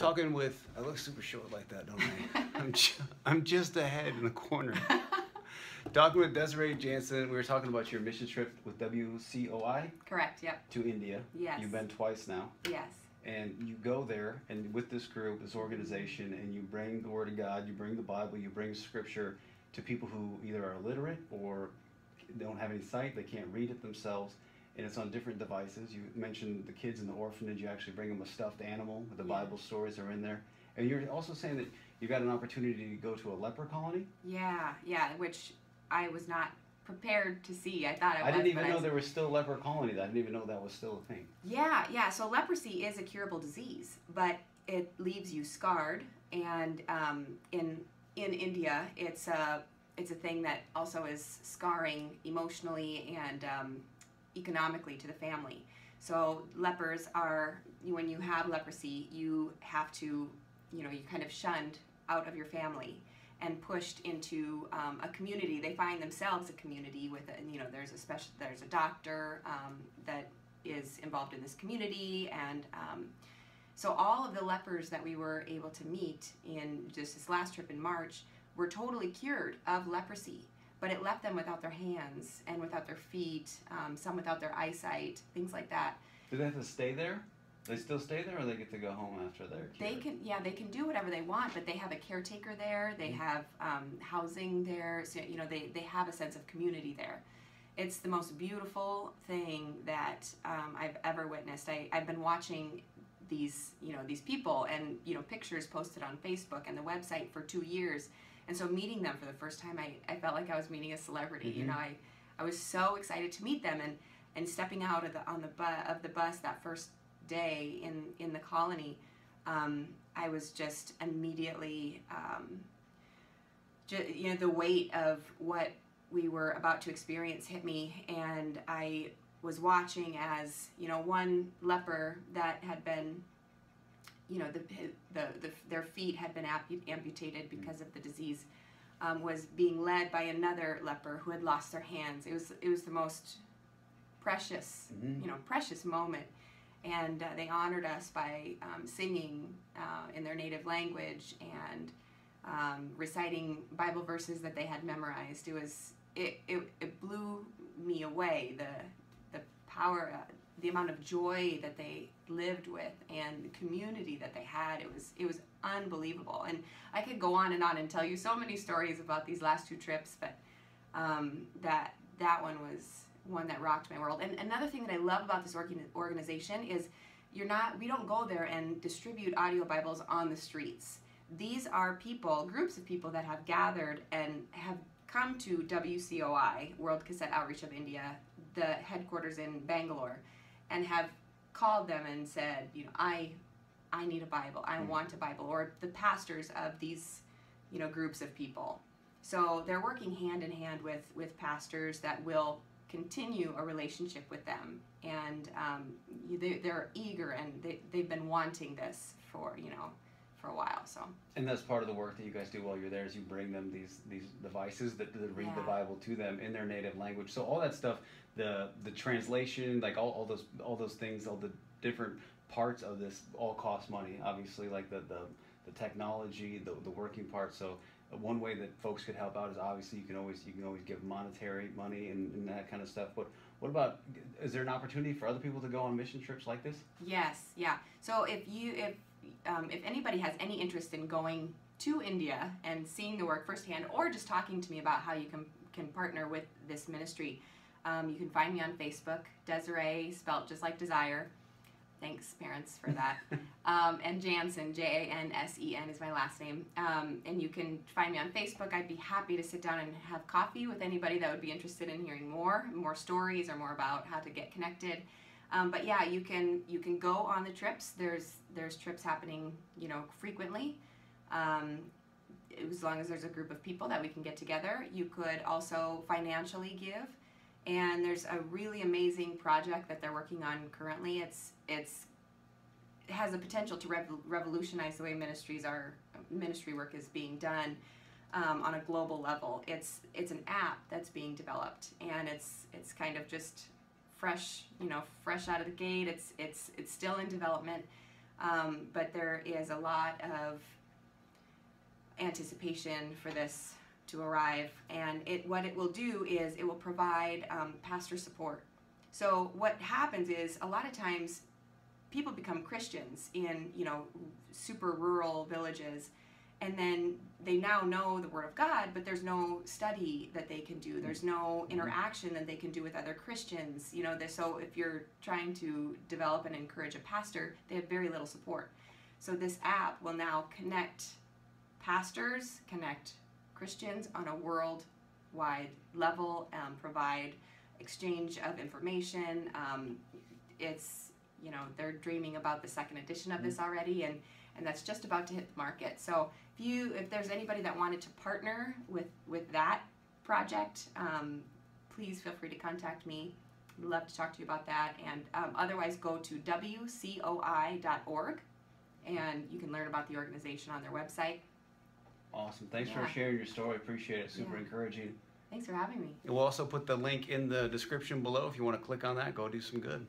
talking with. I look super short like that, don't I? I'm, ju- I'm just ahead in the corner. talking with Desiree Jansen. We were talking about your mission trip with WCOI Correct. Yep. to India. Yes. You've been twice now. Yes. And you go there, and with this group, this organization, and you bring the Word of God, you bring the Bible, you bring Scripture to people who either are illiterate or don't have any sight, they can't read it themselves, and it's on different devices. You mentioned the kids in the orphanage, you actually bring them a stuffed animal, with the Yeah. Bible stories are in there. And you're also saying that you got an opportunity to go to a leper colony? Yeah. Yeah. Which I was not prepared to see. I thought I was. I didn't even know there was still leper colonies. I didn't even know that was still a thing. Yeah. Yeah. So leprosy is a curable disease, but it leaves you scarred. And um, in in India, it's a it's a thing that also is scarring emotionally and um, economically to the family. So lepers are when you have leprosy, you have to, you know, you're kind of shunned out of your family and pushed into um, a community. They find themselves a community with, a, you know, there's a special, there's a doctor um, that is involved in this community, and um, so all of the lepers that we were able to meet in just this last trip in March were totally cured of leprosy. But it left them without their hands and without their feet, um, some without their eyesight, things like that. Do they have to stay there? They still stay there, or they get to go home after they're They can, yeah, they can do whatever they want, but they have a caretaker there. They have um, housing there. So you know, they they have a sense of community there. It's the most beautiful thing that um, I've ever witnessed. I, I've been watching these, you know, these people and you know pictures posted on Facebook and the website for two years, and so meeting them for the first time, I, I felt like I was meeting a celebrity. You Mhm. know, I I was so excited to meet them and and stepping out of the on the bu- of the bus that first day in in the colony um, I was just immediately, um, ju- you know, the weight of what we were about to experience hit me, and I was watching as you know one leper that had been, you know, the the, the their feet had been amputated because of the disease, um, was being led by another leper who had lost their hands. It was it was the most precious, Mhm. you know, precious moment and uh, they honored us by um, singing uh, in their native language and um, reciting Bible verses that they had memorized. It was it, it, it blew me away the power, uh, the amount of joy that they lived with, and the community that they had. It was it was unbelievable, and I could go on and on and tell you so many stories about these last two trips, but um, that that one was one that rocked my world. And another thing that I love about this organ- organization is you're not we don't go there and distribute audio Bibles on the streets. These are people, groups of people that have gathered and have come to WCOI, World Cassette Outreach of India, the headquarters in Bangalore, and have called them and said, you know, I I need a Bible. I Mm. want a Bible or the pastors of these, you know, groups of people. So they're working hand in hand with with pastors that will continue a relationship with them, and um, they, they're eager and they, they've been wanting this for you know for a while. So And that's part of the work that you guys do while you're there is you bring them these these devices that, that read the Bible to them in their native language. So all that stuff, the the translation, like all, all those all those things, all the different parts of this all cost money. Obviously, like the the, the technology, the, the working part. So uh, one way that folks could help out is obviously you can always you can always give monetary money and, and that kind of stuff. But what about is there an opportunity for other people to go on mission trips like this? Yes, yeah. So if you if um, if anybody has any interest in going to India and seeing the work firsthand, or just talking to me about how you can can partner with this ministry, um, you can find me on Facebook, Desiree, spelt just like desire. Thanks, parents, for that. um, and Jansen, J A N S E N, is my last name. Um, and you can find me on Facebook. I'd be happy to sit down and have coffee with anybody that would be interested in hearing more, more stories, or more about how to get connected. Um, but yeah, you can you can go on the trips. There's there's trips happening, you know, frequently. Um, as long as there's a group of people that we can get together, you could also financially give. And there's a really amazing project that they're working on currently. It's it's it has the potential to rev- revolutionize the way ministries are ministry work is being done um, on a global level. It's it's an app that's being developed, and it's it's kind of just fresh, you know, fresh out of the gate. It's it's it's still in development, Um, but there is a lot of anticipation for this to arrive, and it what it will do is it will provide um, pastor support. So what happens is a lot of times people become Christians in you know super rural villages, and then they now know the Word of God, but there's no study that they can do. There's no interaction that they can do with other Christians. You know, so if you're trying to develop and encourage a pastor, they have very little support. So this app will now connect pastors, connect Christians on a worldwide level, um, provide exchange of information. Um, it's you know they're dreaming about the second edition of this already, and and that's just about to hit the market. So if you if there's anybody that wanted to partner with with that project, um, please feel free to contact me. I'd love to talk to you about that. And um, otherwise, go to wcoi.org, and you can learn about the organization on their website. Awesome. Thanks Yeah. for sharing your story. Appreciate it. Super Yeah. encouraging. Thanks for having me. And we'll also put the link in the description below if you want to click on that. Go do some good.